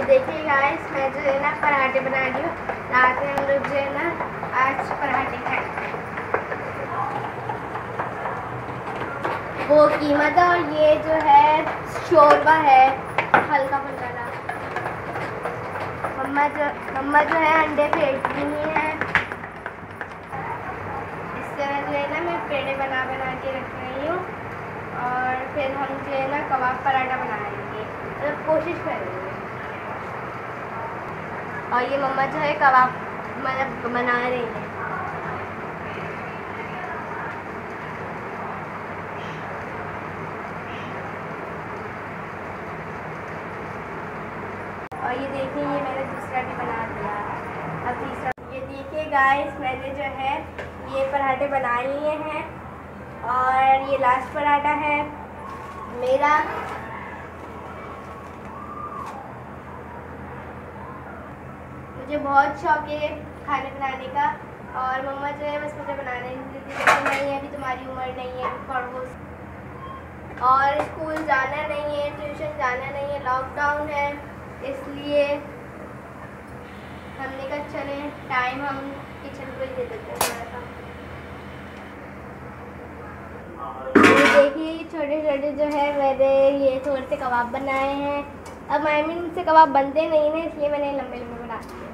ये देखिए गाइस मैं जो है ना पराठे बना रही हूँ। रात में हम लोग जो है ना आज पराठे खाए वो कीमत है और ये जो है शोरबा है, हल्का फुल्का मम्मा जो मम्मा जो है अंडे फेंट रही है। इस तरह जो है ना मैं पेड़े बना बना के रख रही हूँ। और फिर हम जो है ना कबाब पराठा बना बनाएँगे मतलब कोशिश करेंगे। और ये मम्मा जो है कबाब मतलब बना रही है। और ये देखिए, ये मैंने दूसरा भी बना दिया। अब तीसरा ये देखिए गाइस मैंने जो है ये पराठे बना लिए हैं। और ये लास्ट पराठा है मेरा। मुझे बहुत शौक है खाने बनाने का और मम्मा जो है बस मुझे बनाने नहीं नहीं अभी तुम्हारी उम्र नहीं है पढ़ो और स्कूल जाना नहीं है, ट्यूशन जाना नहीं है लॉकडाउन है, इसलिए हमने कहा चले टाइम हम किचन को ही दे देते हैं देखिए छोटे छोटे जो है मेरे ये थोड़े से कबाब बनाए हैं। अब मायमिन से कबाब बनते नहीं ना इसलिए मैंने लंबे लंबे